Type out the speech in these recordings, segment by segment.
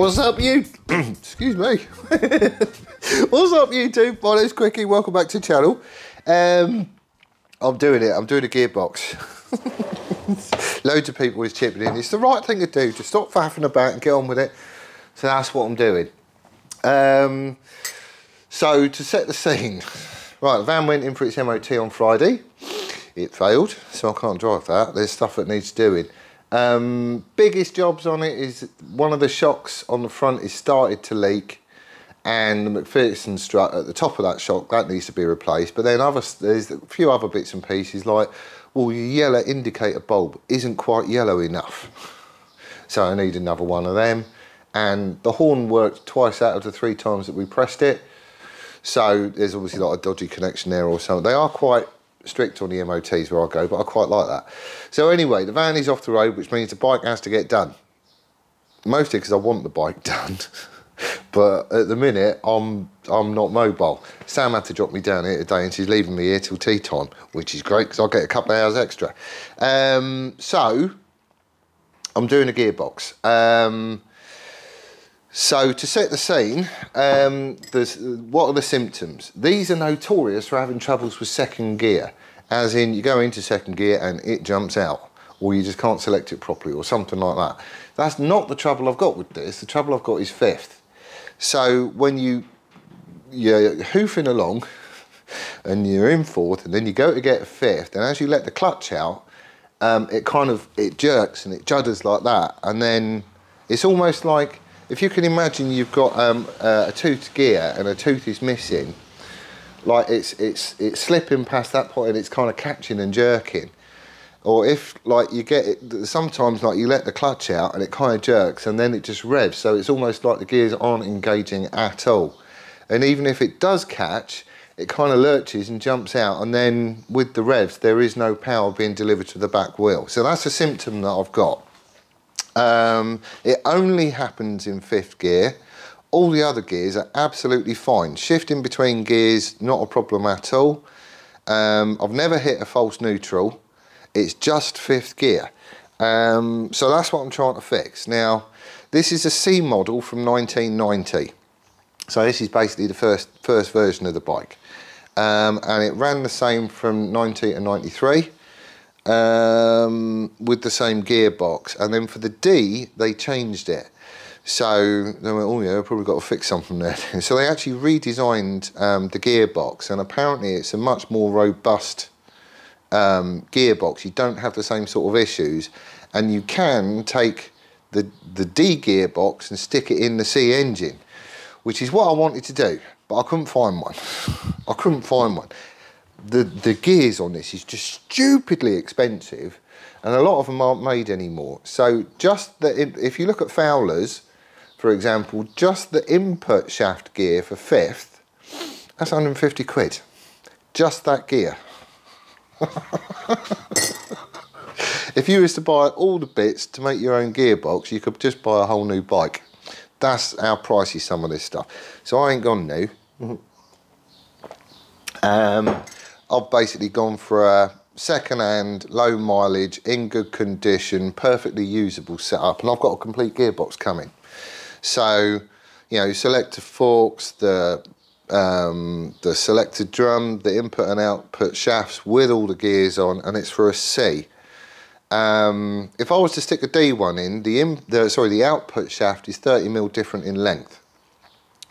What's up, you? Excuse me. What's up, YouTube? My name's Quickie. Welcome back to the channel. Um, I'm doing it. I'm doing a gearbox. Loads of people is chipping in. It's the right thing to do. Just stop faffing about and get on with it. So that's what I'm doing. Um, so to set the scene, right, the van went in for its MOT on Friday. It failed, so I can't drive that. There's stuff that needs doing. Um, biggest jobs on it is one of the shocks on the front is started to leak and the MacPherson strut at the top of that shock, that needs to be replaced. But then other, there's a few other bits and pieces like, well, your yellow indicator bulb isn't quite yellow enough. So I need another one of them. And the horn worked twice out of the three times that we pressed it. So there's obviously like a dodgy connection there or something. They are quite strict on the MOTs where I go, but I quite like that. So anyway, the van is off the road, which means the bike has to get done. Mostly because I want the bike done. but at the minute, I'm I'm not mobile. Sam had to drop me down here today and she's leaving me here till tea time, which is great because I'll get a couple of hours extra. Um, so, I'm doing a gearbox. Um, so to set the scene, um, what are the symptoms? These are notorious for having troubles with second gear, as in you go into second gear and it jumps out, or you just can't select it properly, or something like that. That's not the trouble I've got with this. The trouble I've got is fifth. So when you you're hoofing along and you're in fourth, and then you go to get fifth, and as you let the clutch out, um, it kind of it jerks and it judders like that, and then it's almost like if you can imagine you've got um, uh, a tooth gear and a tooth is missing, like it's it's it's slipping past that point and it's kind of catching and jerking. Or if like you get it, sometimes like you let the clutch out and it kind of jerks and then it just revs. So it's almost like the gears aren't engaging at all. And even if it does catch, it kind of lurches and jumps out. And then with the revs, there is no power being delivered to the back wheel. So that's a symptom that I've got. Um, it only happens in fifth gear. All the other gears are absolutely fine. Shifting between gears, not a problem at all. Um, I've never hit a false neutral. It's just fifth gear. Um, so that's what I'm trying to fix. Now, this is a C model from 1990. So this is basically the first, first version of the bike. Um, and it ran the same from 90 to 93 um, with the same gearbox. And then for the D, they changed it. So they went, oh yeah, I've probably got to fix something there. so they actually redesigned um, the gearbox and apparently it's a much more robust um, gearbox. You don't have the same sort of issues and you can take the, the D gearbox and stick it in the C engine, which is what I wanted to do, but I couldn't find one. I couldn't find one the, the gears on this is just stupidly expensive and a lot of them aren't made anymore. So just the, if you look at Fowler's, for example, just the input shaft gear for fifth, that's 150 quid. Just that gear. if you was to buy all the bits to make your own gearbox, you could just buy a whole new bike. That's how pricey some of this stuff. So I ain't gone new. um, I've basically gone for a second-hand, low mileage, in good condition, perfectly usable setup, and I've got a complete gearbox coming. So, you know, selector forks, the um, the selector drum, the input and output shafts with all the gears on, and it's for a C. Um, if I was to stick a D1 in, the, in, the sorry, the output shaft is 30 mil different in length.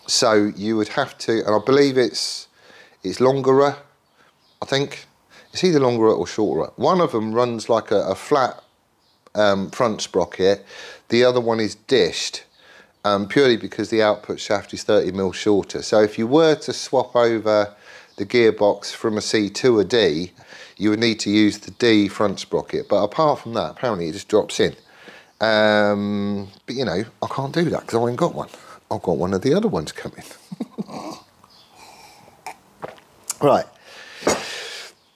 So you would have to, and I believe it's it's longer I think it's either longer or shorter. One of them runs like a, a flat um, front sprocket. The other one is dished um, purely because the output shaft is 30 mil shorter. So if you were to swap over the gearbox from a C to a D, you would need to use the D front sprocket. But apart from that, apparently it just drops in. Um, but you know, I can't do that because I ain't got one. I've got one of the other ones coming. right,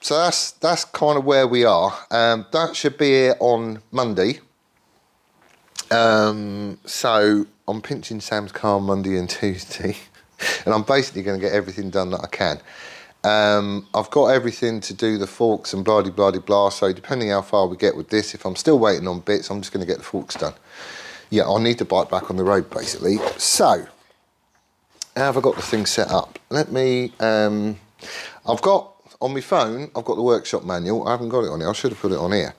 so that's that's kind of where we are. Um, that should be here on Monday. Um, so I'm pinching Sam's car Monday and Tuesday, and I'm basically going to get everything done that I can. Um, I've got everything to do the forks and bloody blah blah. So depending how far we get with this, if I'm still waiting on bits, I'm just going to get the forks done. yeah, I need the bike back on the road basically. So, how have I got the thing set up? Let me, um, I've got, on my phone, I've got the workshop manual. I haven't got it on here, I should have put it on here.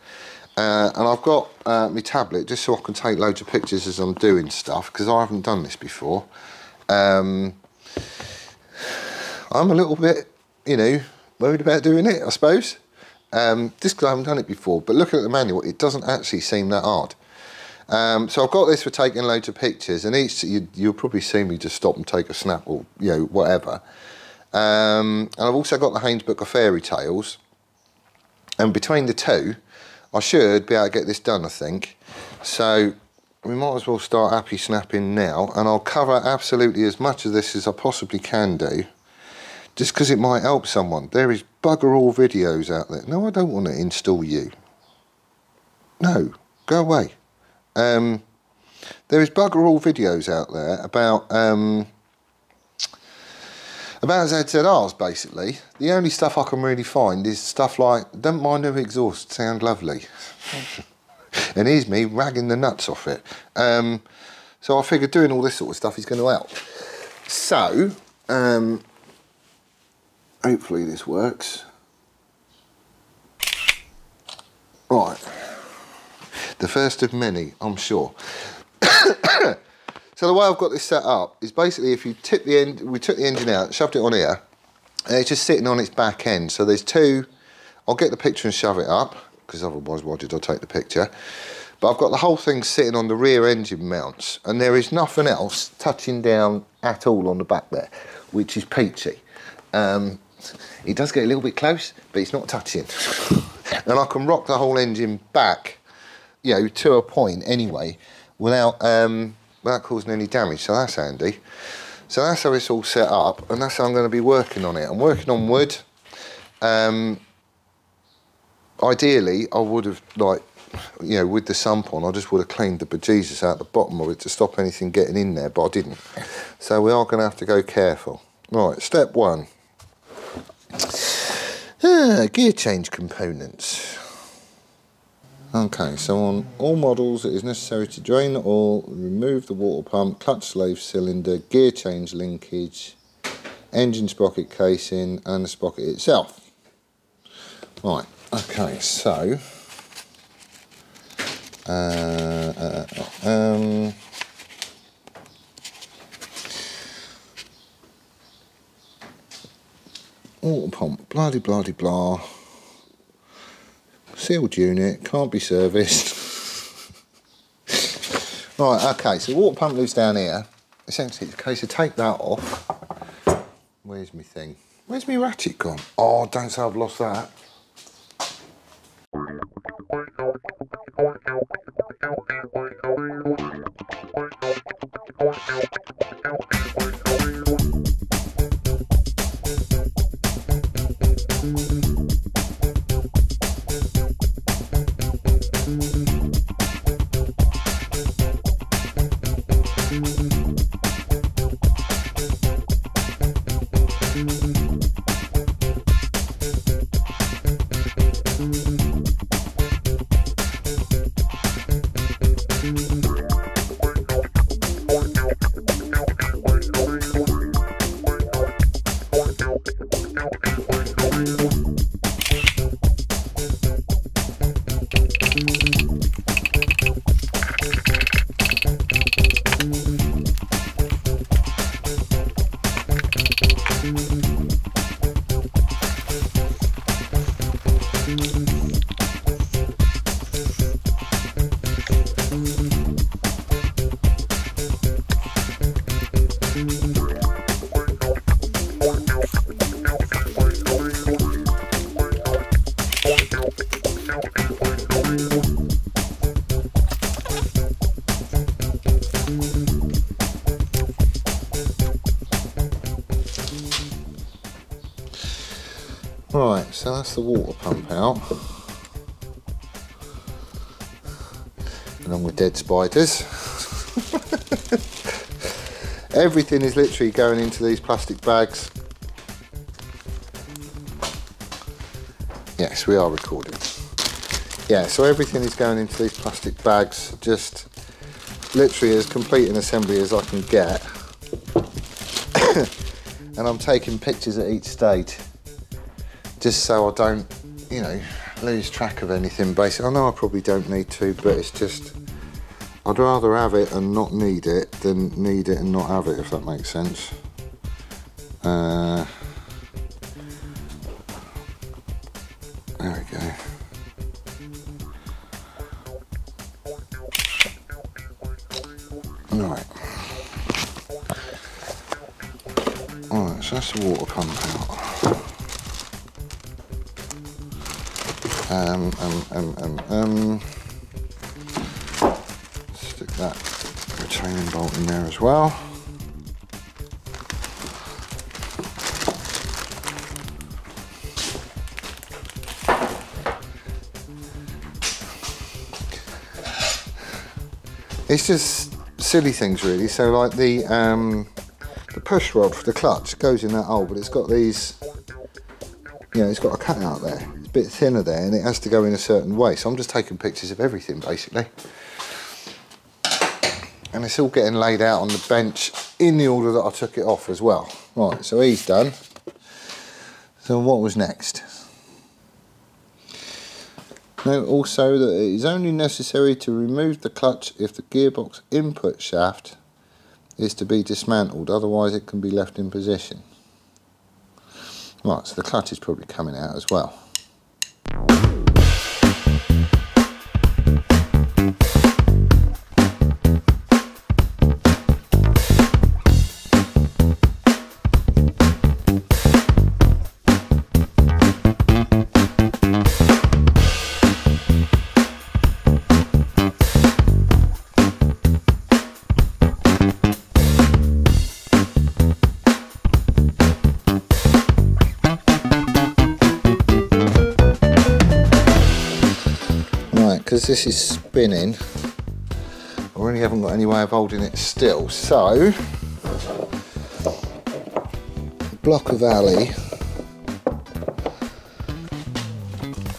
Uh, and I've got uh, my tablet just so I can take loads of pictures as I'm doing stuff because I haven't done this before. Um, I'm a little bit, you know, worried about doing it, I suppose. Um, just because I haven't done it before. But looking at the manual, it doesn't actually seem that hard. Um, so I've got this for taking loads of pictures, and each you, will probably see me just stop and take a snap or you know whatever. Um, and I've also got the Haynes Book of Fairy Tales, and between the two, I should be able to get this done. I think. So we might as well start happy snapping now, and I'll cover absolutely as much of this as I possibly can do just because it might help someone. There is bugger all videos out there. No, I don't want to install you. No, go away. Um, there is bugger all videos out there about um, about ZZRs basically. The only stuff I can really find is stuff like don't mind no exhaust, sound lovely. and here's me ragging the nuts off it. Um, so I figured doing all this sort of stuff is going to help. So, um, Hopefully this works. Right. The first of many, I'm sure. so the way I've got this set up is basically if you tip the end, we took the engine out, shoved it on here, and it's just sitting on its back end. So there's two, I'll get the picture and shove it up, because otherwise why did I take the picture? But I've got the whole thing sitting on the rear engine mounts, and there is nothing else touching down at all on the back there, which is peachy. Um, it does get a little bit close, but it's not touching. and I can rock the whole engine back, you know, to a point anyway, without um, without causing any damage. So that's handy. So that's how it's all set up, and that's how I'm going to be working on it. I'm working on wood. Um, ideally, I would have like, you know, with the sump on, I just would have cleaned the bejesus out the bottom of it to stop anything getting in there, but I didn't. So we are going to have to go careful. Right, step one. Ah, gear change components. Okay, so on all models it is necessary to drain the oil, remove the water pump, clutch slave cylinder, gear change linkage, engine sprocket casing and the sprocket itself. Right, okay, so uh, uh, um, water pump, blah de blah de blah. Sealed unit, can't be serviced. right, okay, so water pump loose down here. Essentially, it's a case of take that off. Where's my thing? Where's my ratchet gone? Oh, don't say I've lost that. Right, so that's the water pump out. Along with dead spiders. Everything is literally going into these plastic bags. Yes, we are recording. Yeah, so everything is going into these plastic bags. Just literally as complete an assembly as I can get. and I'm taking pictures at each stage just so I don't, you know, lose track of anything basically. I know I probably don't need to, but it's just, I'd rather have it and not need it than need it and not have it, if that makes sense. Uh, there we go. Right. Alright, so that's the water pump out. Um, um, um, um, um. Stick that retaining bolt in there as well. It's just silly things really. So like the um, the push rod for the clutch goes in that hole, but it's got these, you know, it's got a cut out there. Bit thinner there and it has to go in a certain way. So I'm just taking pictures of everything basically. And it's all getting laid out on the bench in the order that I took it off as well. Right, so he's done. So what was next? Note also that it is only necessary to remove the clutch if the gearbox input shaft is to be dismantled, otherwise it can be left in position. Right, so the clutch is probably coming out as well. This is spinning, I really haven't got any way of holding it still. So, block of alley,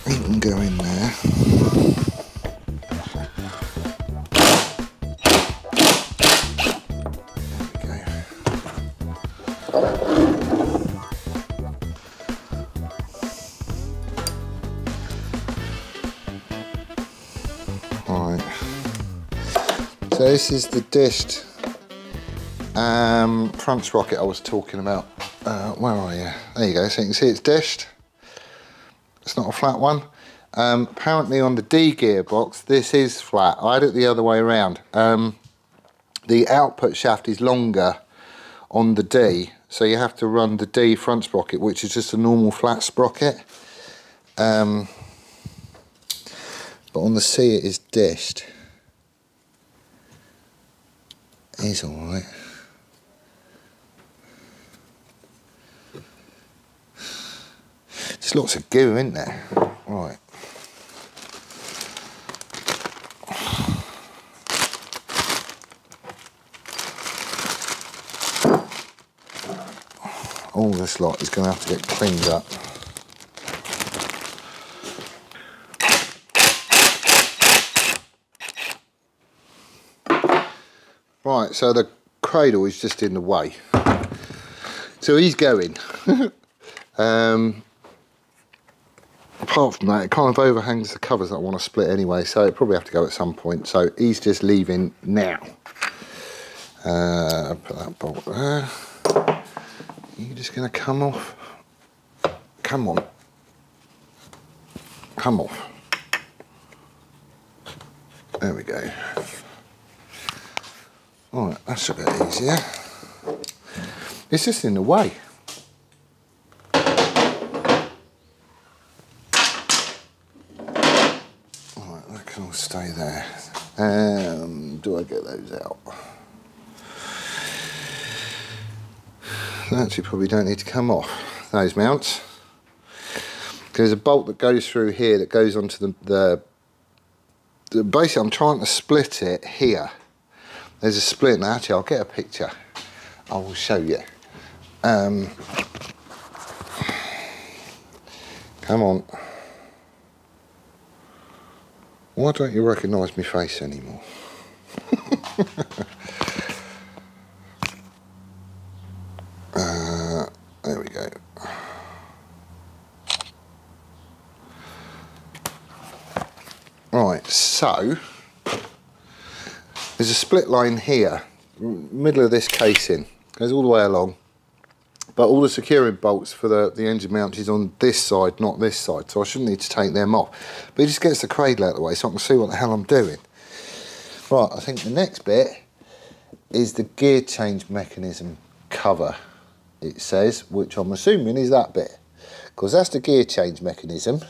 you can go in this is the dished um, front sprocket I was talking about. Uh, where are you? There you go, so you can see it's dished. It's not a flat one. Um, apparently on the D gearbox, this is flat. I had it the other way around. Um, the output shaft is longer on the D, so you have to run the D front sprocket, which is just a normal flat sprocket. Um, but on the C it is dished. He's alright. There's lots of goo, isn't there? Right. All this lot is going to have to get cleaned up. Right, so the cradle is just in the way. So he's going. um, apart from that, it kind of overhangs the covers that I want to split anyway, so it probably have to go at some point. So he's just leaving now. Uh, put that bolt there. You're just going to come off. Come on. Come off. There we go. Alright, that's a bit easier. It's just in the way. Alright, that can all stay there. Um, do I get those out? Actually, probably don't need to come off those mounts. There's a bolt that goes through here that goes onto the, the, the basically I'm trying to split it here there's a split now actually. I'll get a picture. I will show you. Um, come on. Why don't you recognise my face anymore? Uh, there we go. Right, so there's a split line here, middle of this casing, goes all the way along. But all the securing bolts for the, the engine mount is on this side, not this side, so I shouldn't need to take them off. But it just gets the cradle out of the way so I can see what the hell I'm doing. Right, I think the next bit is the gear change mechanism cover, it says, which I'm assuming is that bit. Because that's the gear change mechanism,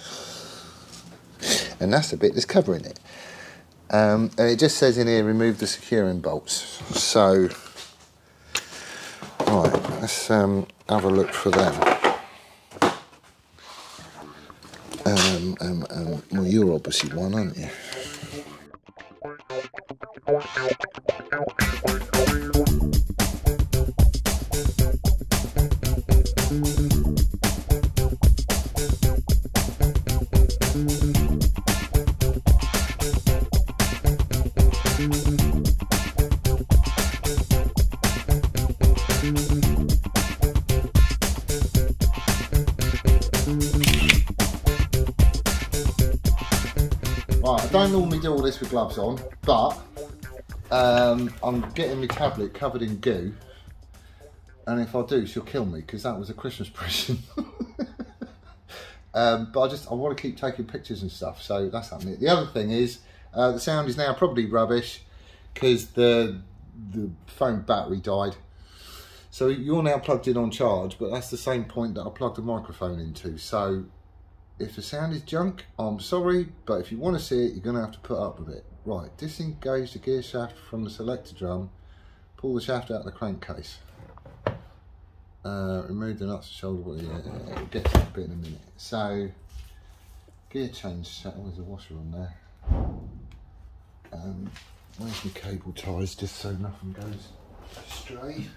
and that's the bit that's covering it. Um, and it just says in here, remove the securing bolts. So, right, let's um, have a look for them. Um, um, um, well, you're obviously one, aren't you? Right, I don't normally do all this with gloves on, but um, I'm getting my tablet covered in goo. And if I do, she'll kill me because that was a Christmas present. um, but I just, I want to keep taking pictures and stuff, so that's happening. The other thing is, uh, the sound is now probably rubbish because the, the phone battery died. So you're now plugged in on charge, but that's the same point that I plugged the microphone into. So if the sound is junk, I'm sorry, but if you want to see it, you're going to have to put up with it. Right, disengage the gear shaft from the selector drum, pull the shaft out of the crankcase. Uh, remove the nuts and shoulder, yeah, yeah, we'll get to that bit in a minute. So, gear change set, oh, there's a washer on there. Um, where's my cable ties, just so nothing goes astray.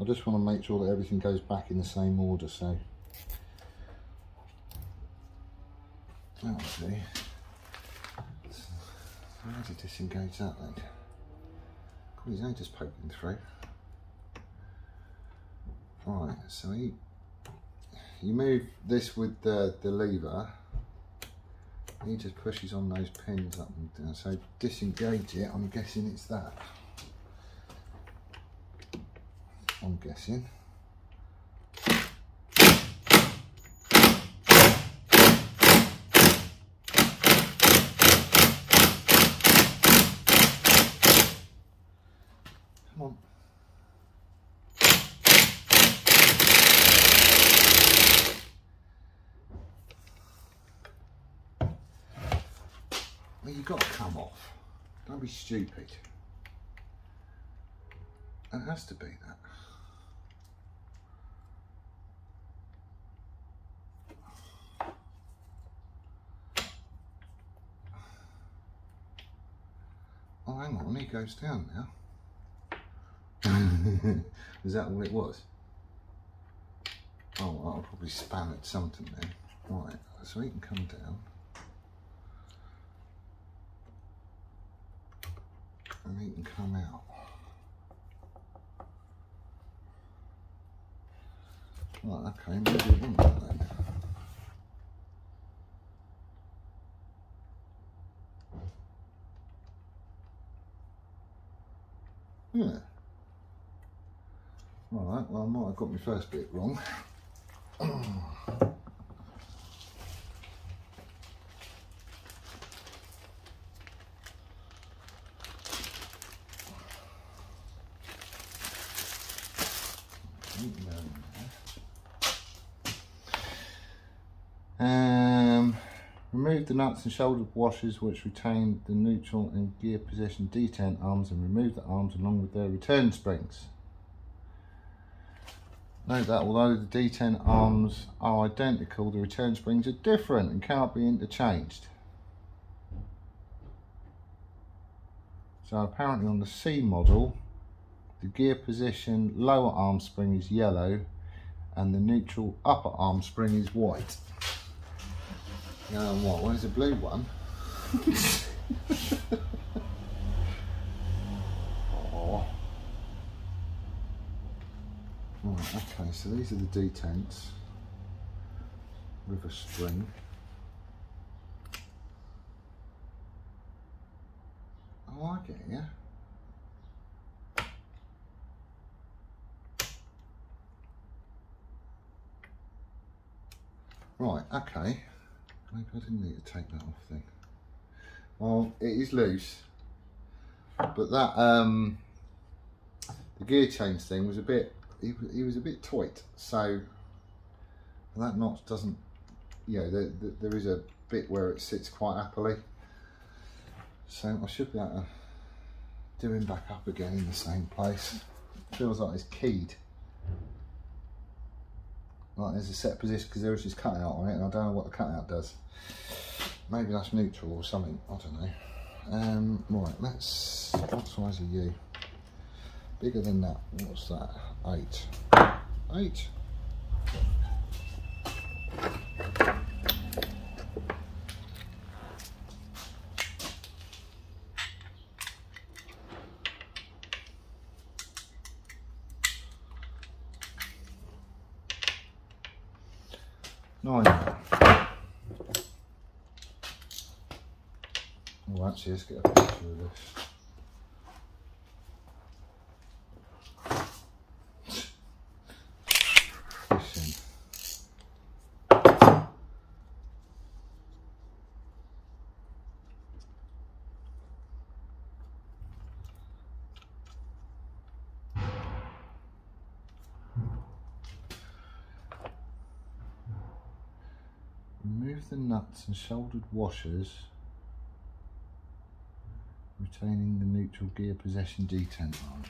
I just want to make sure that everything goes back in the same order, so that'll do. How you disengage that then? God, only just poking through. Right, so he, you move this with the, the lever, he just pushes on those pins up and down. So disengage it, I'm guessing it's that. I'm guessing. Come on. Well, you've got to come off. Don't be stupid. It has to be that. Oh, hang on, he goes down now. Is that all it was? Oh, well, I'll probably span at something then. Right, so he can come down. He can come out. Okay, maybe it wouldn't then. Yeah. Alright, well I might have got my first bit wrong. Um, remove the nuts and shoulder washers which retain the neutral and gear position detent arms and remove the arms along with their return springs. Note that although the detent arms are identical, the return springs are different and cannot be interchanged. So apparently on the C model, the gear position lower arm spring is yellow and the neutral upper arm spring is white. Now what, where's the blue one? oh. Right, okay, so these are the detents with a spring. I like it, yeah. Right, okay. Maybe I didn't need to take that off then. Well, it is loose, but that, um, the gear change thing was a bit, he, he was a bit tight, so that notch doesn't, you know, there, there is a bit where it sits quite happily. So I should be able to do him back up again in the same place. Feels like it's keyed. Like there's a set position because there is this cutout on it and I don't know what the cutout does. Maybe that's neutral or something, I don't know. Um, right, let's, what size are you? Bigger than that, what's that? Eight. Eight? Nine. Oh, actually, let's get a this. Remove the nuts and shouldered washers, retaining the neutral gear position detent arms.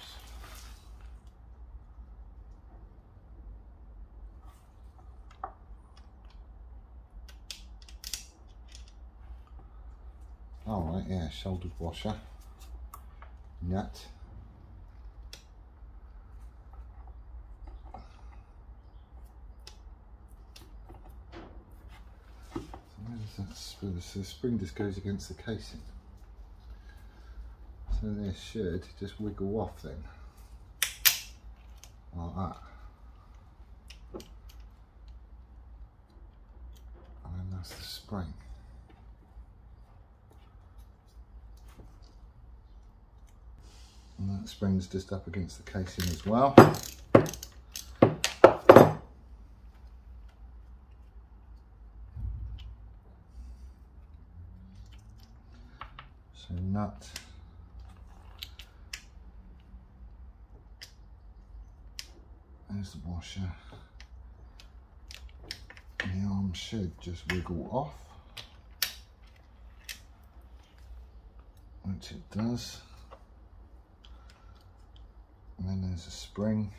Alright, yeah, shouldered washer, nut. So the spring just goes against the casing. So this should just wiggle off then, like that. And then that's the spring. And that spring's just up against the casing as well. So nut. There's the washer. The arm should just wiggle off. Which it does. And then there's a spring.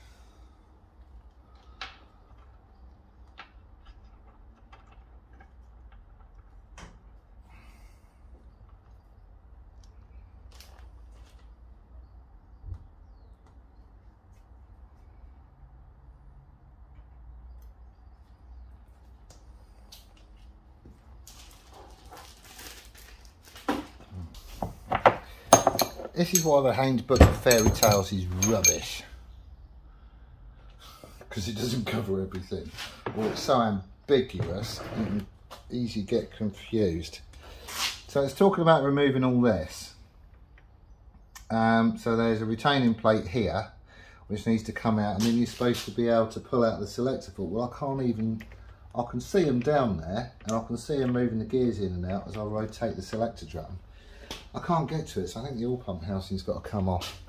Is why the Haynes book of fairy tales is rubbish. Because it doesn't cover everything. Or it's so ambiguous, you can easily get confused. So it's talking about removing all this. Um, so there's a retaining plate here, which needs to come out, and then you're supposed to be able to pull out the selector foot. Well, I can't even, I can see them down there, and I can see them moving the gears in and out as I rotate the selector drum. I can't get to it, so I think the oil pump housing's got to come off.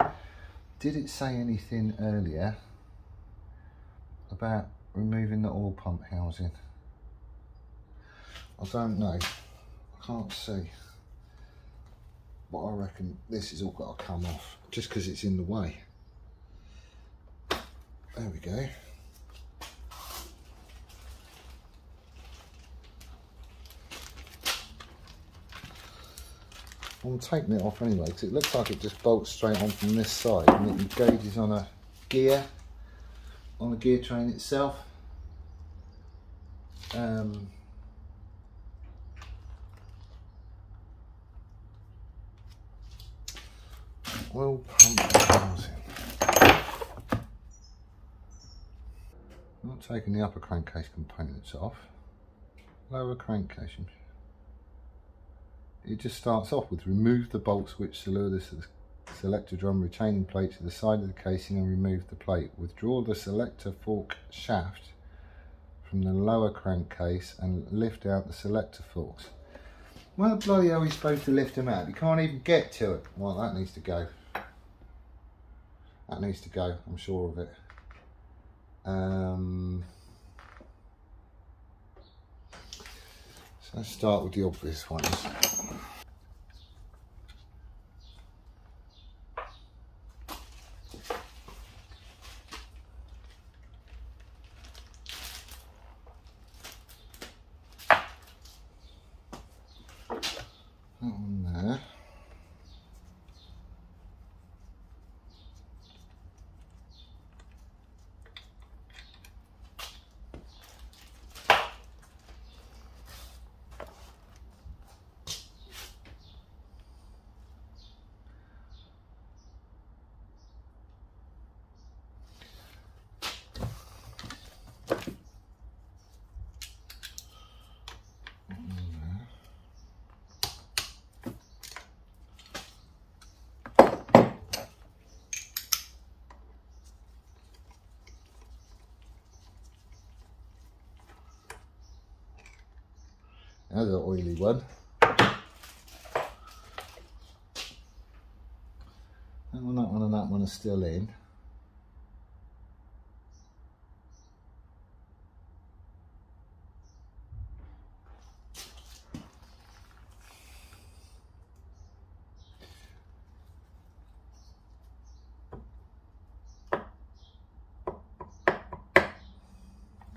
Did it say anything earlier about removing the oil pump housing? I don't know. I can't see. But I reckon this has all got to come off just because it's in the way. There we go. I'm taking it off anyway because it looks like it just bolts straight on from this side and it engages on a gear, on the gear train itself. um, oil pump housing. Not taking the upper crankcase components off. Lower crankcase. It just starts off with remove the bolts which secure the selector drum retaining plate to the side of the casing and remove the plate. Withdraw the selector fork shaft from the lower crankcase and lift out the selector forks. The bloody hell are supposed to lift them out? You can't even get to it. Well, that needs to go. That needs to go, I'm sure of it. Um, so let's start with the obvious ones. There's an oily one. That one, that one and that one are still in.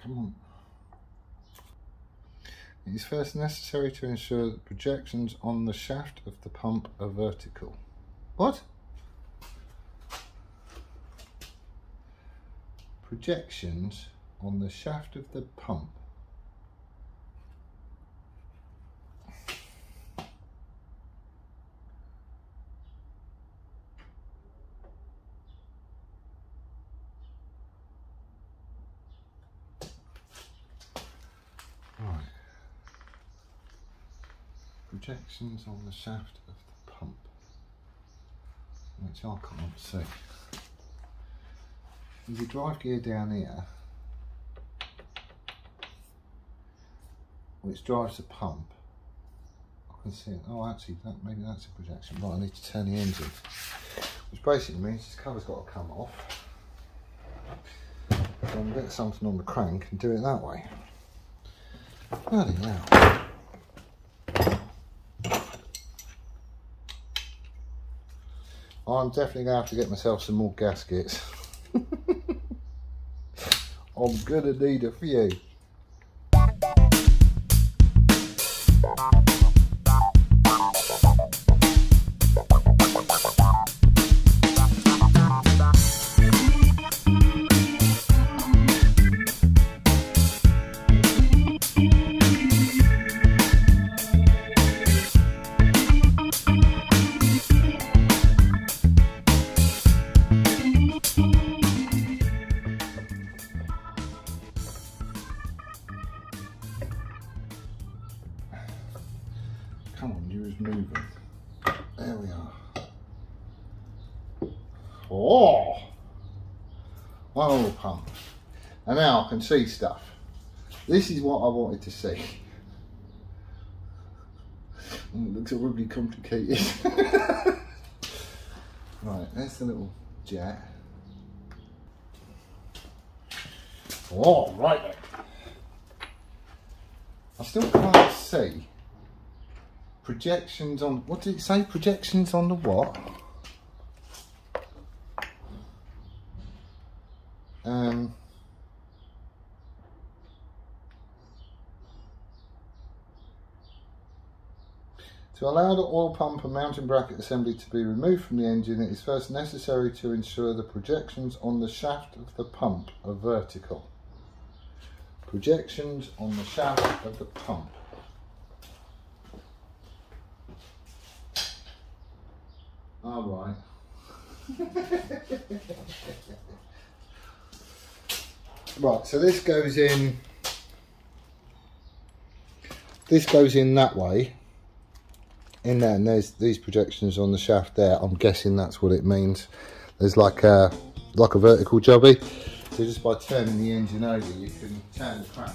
Come on. It is first necessary to ensure that projections on the shaft of the pump are vertical. What? Projections on the shaft of the pump on the shaft of the pump, which I can't see. There's a drive gear down here, which drives the pump. I can see it. Oh, actually, that maybe that's a projection. Right, I need to turn the engine, which basically means this cover's got to come off. So I'm going to get something on the crank and do it that way. Bloody hell. I'm definitely going to have to get myself some more gaskets. I'm going to need a few. Can see stuff. This is what I wanted to see. It looks horribly complicated. right, there's the little jet. Oh, right then. I still can't see projections on, what did it say? Projections on the what? Um, to allow the oil pump and mounting bracket assembly to be removed from the engine, it is first necessary to ensure the projections on the shaft of the pump are vertical. Projections on the shaft of the pump. All right. right, so this goes in, this goes in that way, in there, and there's these projections on the shaft there. I'm guessing that's what it means. There's like a, like a vertical jobby. So just by turning the engine over, you can turn the crank